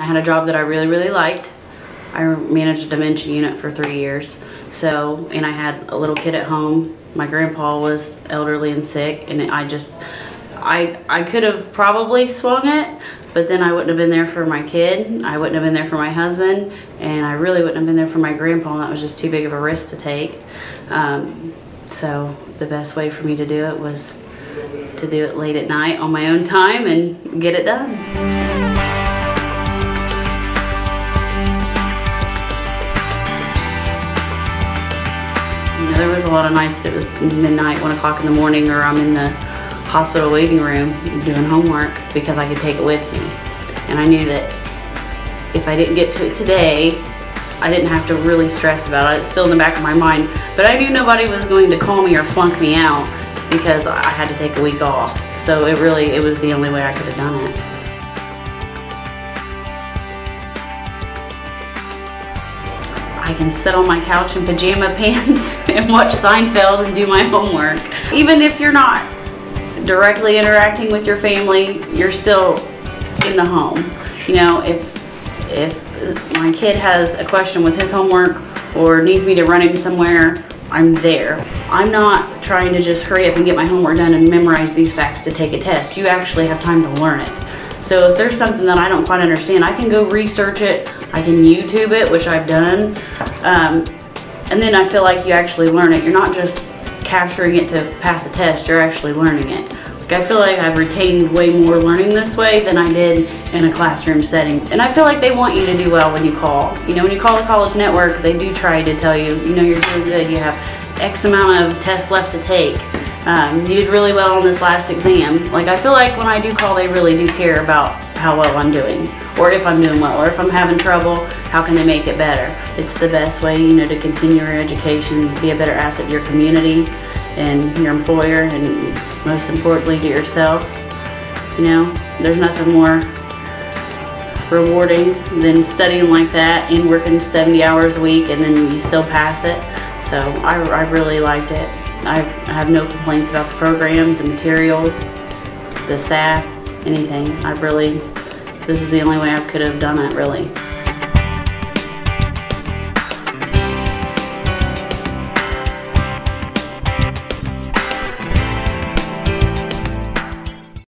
I had a job that I really, really liked. I managed a dementia unit for three years. So, and I had a little kid at home. My grandpa was elderly and sick, and I just, I, I could have probably swung it, but then I wouldn't have been there for my kid. I wouldn't have been there for my husband, and I really wouldn't have been there for my grandpa, and that was just too big of a risk to take. Um, so the best way for me to do it was to do it late at night on my own time and get it done. There was a lot of nights that it was midnight, one o'clock in the morning, or I'm in the hospital waiting room doing homework because I could take it with me. And I knew that if I didn't get to it today, I didn't have to really stress about it. It's still in the back of my mind. But I knew nobody was going to call me or flunk me out because I had to take a week off. So it really, it was the only way I could have done it. I can sit on my couch in pajama pants and watch Seinfeld and do my homework. Even if you're not directly interacting with your family, you're still in the home. You know, if if my kid has a question with his homework or needs me to run him somewhere, I'm there. I'm not trying to just hurry up and get my homework done and memorize these facts to take a test. You actually have time to learn it. So if there's something that I don't quite understand, I can go research it, I can YouTube it, which I've done, um, and then I feel like you actually learn it. You're not just capturing it to pass a test, you're actually learning it. Like I feel like I've retained way more learning this way than I did in a classroom setting. And I feel like they want you to do well when you call. You know, when you call the college network, they do try to tell you, you know, you're doing good, you have X amount of tests left to take um, you did really well on this last exam. Like I feel like when I do call, they really do care about how well I'm doing, or if I'm doing well, or if I'm having trouble, how can they make it better? It's the best way, you know, to continue your education, be a better asset to your community and your employer, and most importantly to yourself. You know, there's nothing more rewarding than studying like that and working 70 hours a week and then you still pass it. So I, I really liked it. I have no complaints about the program, the materials, the staff, anything. I really, this is the only way I could have done it, really.